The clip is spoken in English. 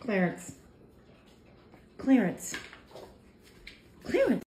Clarence. Clarence. Clarence.